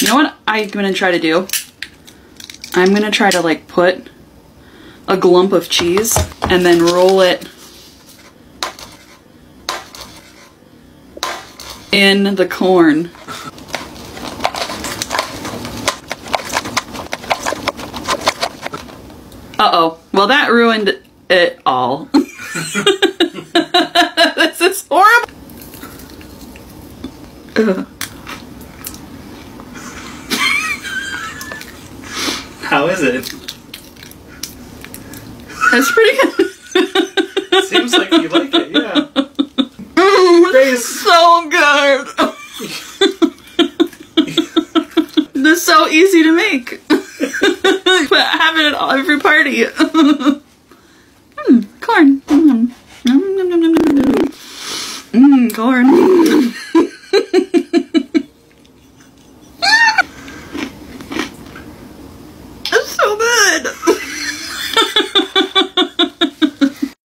You know what I'm gonna try to do? I'm gonna try to like put a glump of cheese and then roll it in the corn. Uh-oh. Well, that ruined it all. this is horrible. Ugh. How is it? That's pretty good. Seems like you like it, yeah. Grace. so good. this is so easy to make. but have it at every party. mm, corn. Mm, mm, corn.